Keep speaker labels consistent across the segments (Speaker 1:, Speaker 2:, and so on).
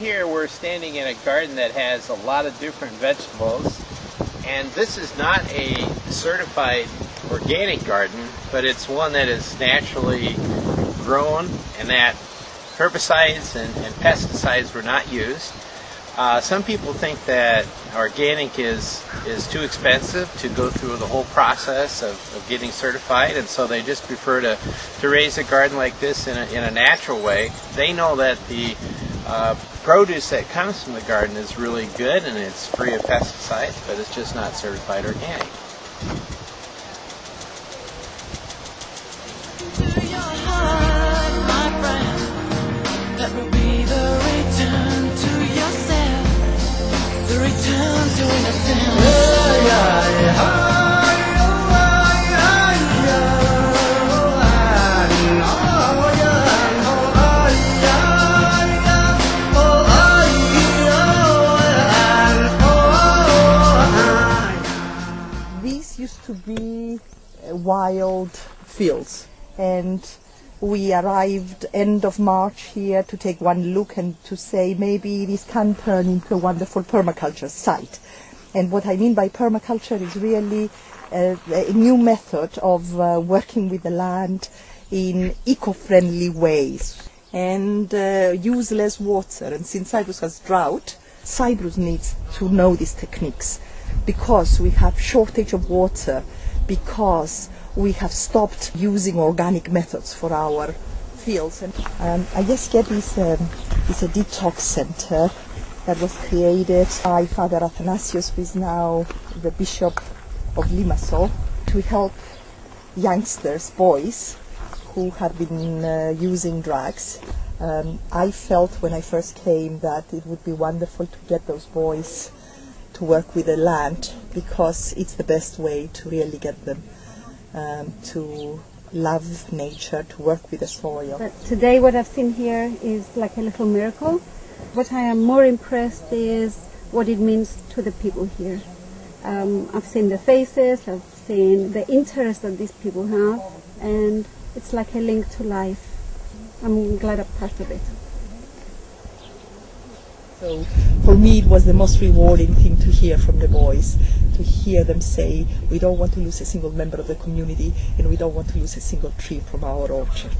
Speaker 1: Here we're standing in a garden that has a lot of different vegetables and this is not a certified organic garden but it's one that is naturally grown and that herbicides and, and pesticides were not used. Uh, some people think that organic is is too expensive to go through the whole process of, of getting certified and so they just prefer to, to raise a garden like this in a, in a natural way. They know that the uh, produce that comes from the garden is really good and it's free of pesticides, but it's just not certified organic.
Speaker 2: Used to be uh, wild fields and we arrived end of March here to take one look and to say maybe this can turn into a wonderful permaculture site. And what I mean by permaculture is really uh, a new method of uh, working with the land in eco-friendly ways and uh, use less water. And since Cyprus has drought, Cyprus needs to know these techniques because we have shortage of water, because we have stopped using organic methods for our fields. And um, I just get this um, is a detox center that was created by Father Athanasios, who is now the Bishop of Limassol, to help youngsters, boys, who have been uh, using drugs. Um, I felt when I first came that it would be wonderful to get those boys work with the land because it's the best way to really get them um, to love nature, to work with the soil.
Speaker 3: But today what I've seen here is like a little miracle. What I am more impressed is what it means to the people here. Um, I've seen the faces, I've seen the interest that these people have, and it's like a link to life. I'm glad I'm part of it.
Speaker 2: So for me it was the most rewarding thing to hear from the boys, to hear them say, we don't want to lose a single member of the community and we don't want to lose a single tree from our orchard.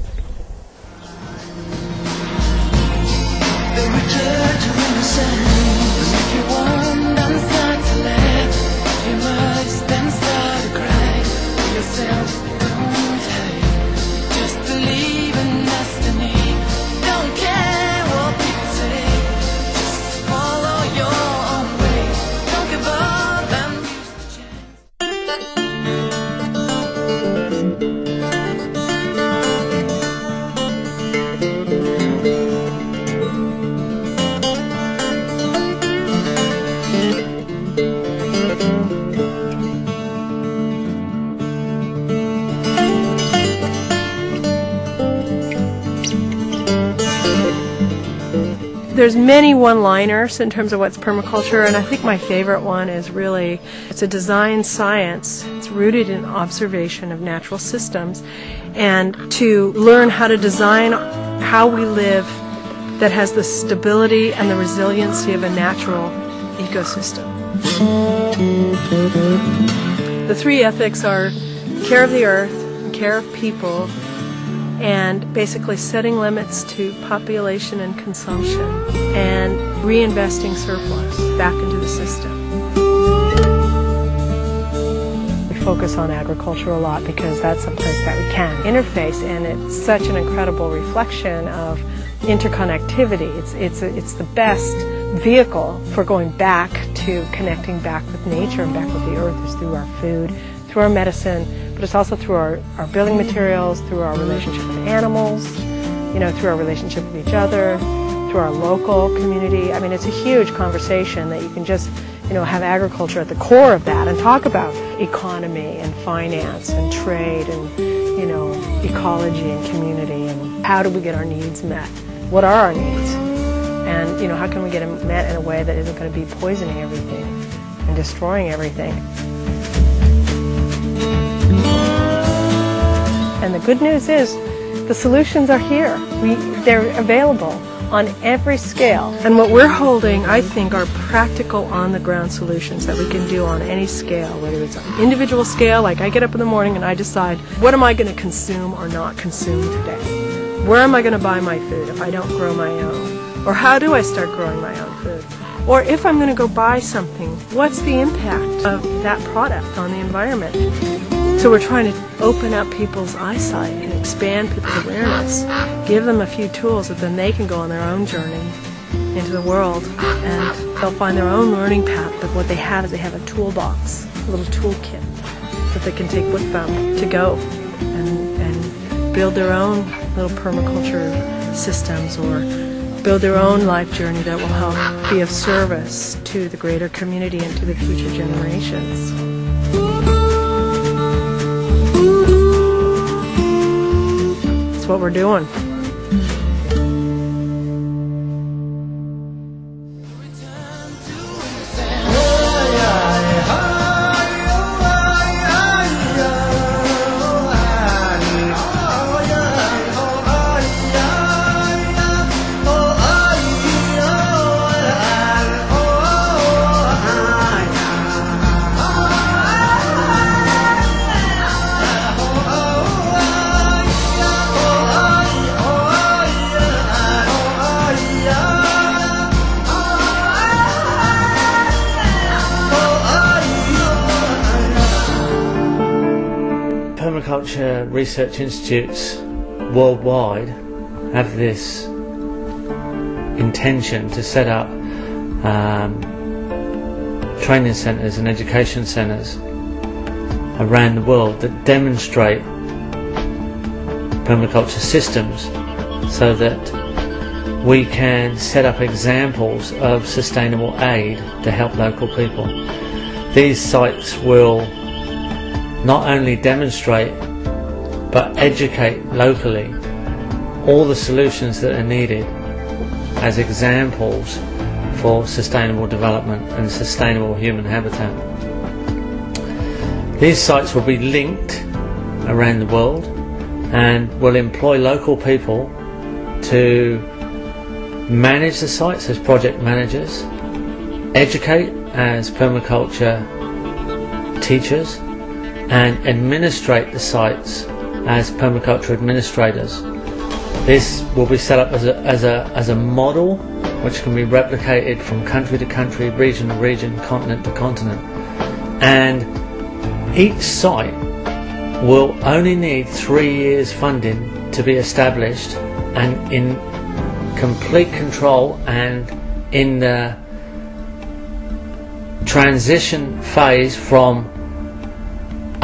Speaker 4: There's many one-liners in terms of what's permaculture, and I think my favorite one is really it's a design science. It's rooted in observation of natural systems, and to learn how to design how we live that has the stability and the resiliency of a natural ecosystem. The three ethics are care of the earth, care of people, and basically setting limits to population and consumption and reinvesting surplus back into the system. We focus on agriculture a lot because that's a place that we can interface and it's such an incredible reflection of interconnectivity. It's, it's, it's the best vehicle for going back to connecting back with nature and back with the earth is through our food, through our medicine, it's also through our, our building materials, through our relationship with animals, you know, through our relationship with each other, through our local community. I mean, it's a huge conversation that you can just, you know, have agriculture at the core of that and talk about economy and finance and trade and, you know, ecology and community and how do we get our needs met? What are our needs? And, you know, how can we get them met in a way that isn't going to be poisoning everything and destroying everything? And the good news is the solutions are here. We, they're available. on every scale. And what we're holding, I think, are practical on the ground solutions that we can do on any scale, whether it's on individual scale, like I get up in the morning and I decide what am I going to consume or not consume today? Where am I going to buy my food if I don't grow my own? Or how do I start growing my own food? Or if I'm going to go buy something, what's the impact of that product on the environment? So we're trying to open up people's eyesight and expand people's awareness, give them a few tools that then they can go on their own journey into the world and they'll find their own learning path. But what they have is they have a toolbox, a little toolkit that they can take with them to go and, and build their own little permaculture systems or build their own life journey that will help be of service to the greater community and to the future generations. That's what we're doing.
Speaker 5: Permaculture research institutes worldwide have this intention to set up um, training centres and education centres around the world that demonstrate permaculture systems so that we can set up examples of sustainable aid to help local people. These sites will not only demonstrate but educate locally all the solutions that are needed as examples for sustainable development and sustainable human habitat. These sites will be linked around the world and will employ local people to manage the sites as project managers, educate as permaculture teachers, and administrate the sites as permaculture administrators. This will be set up as a, as a, as a model which can be replicated from country to country, region to region, continent to continent. And each site will only need three years funding to be established and in complete control and in the transition phase from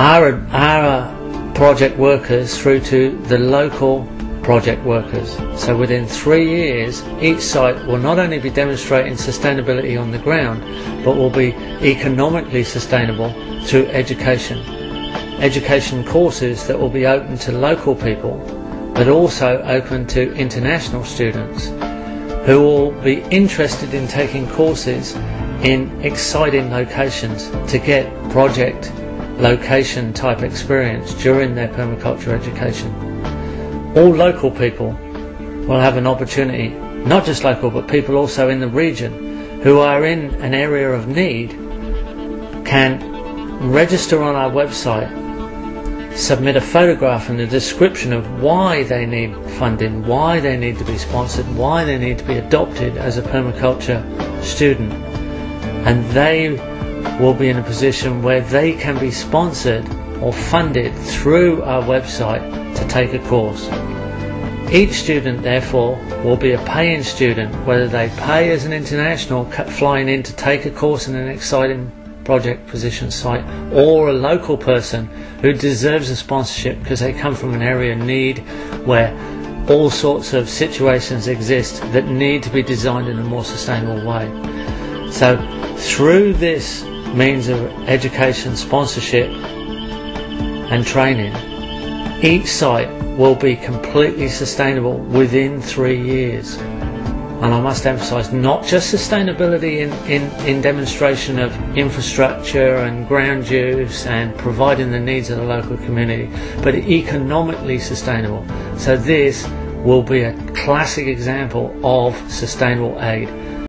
Speaker 5: our, our project workers through to the local project workers. So within three years, each site will not only be demonstrating sustainability on the ground, but will be economically sustainable through education. Education courses that will be open to local people, but also open to international students who will be interested in taking courses in exciting locations to get project location type experience during their permaculture education. All local people will have an opportunity, not just local but people also in the region who are in an area of need can register on our website, submit a photograph and a description of why they need funding, why they need to be sponsored, why they need to be adopted as a permaculture student and they will be in a position where they can be sponsored or funded through our website to take a course. Each student therefore will be a paying student whether they pay as an international flying in to take a course in an exciting project position site or a local person who deserves a sponsorship because they come from an area in need where all sorts of situations exist that need to be designed in a more sustainable way. So through this means of education, sponsorship and training, each site will be completely sustainable within three years. And I must emphasise not just sustainability in, in, in demonstration of infrastructure and ground use and providing the needs of the local community, but economically sustainable. So this will be a classic example of sustainable aid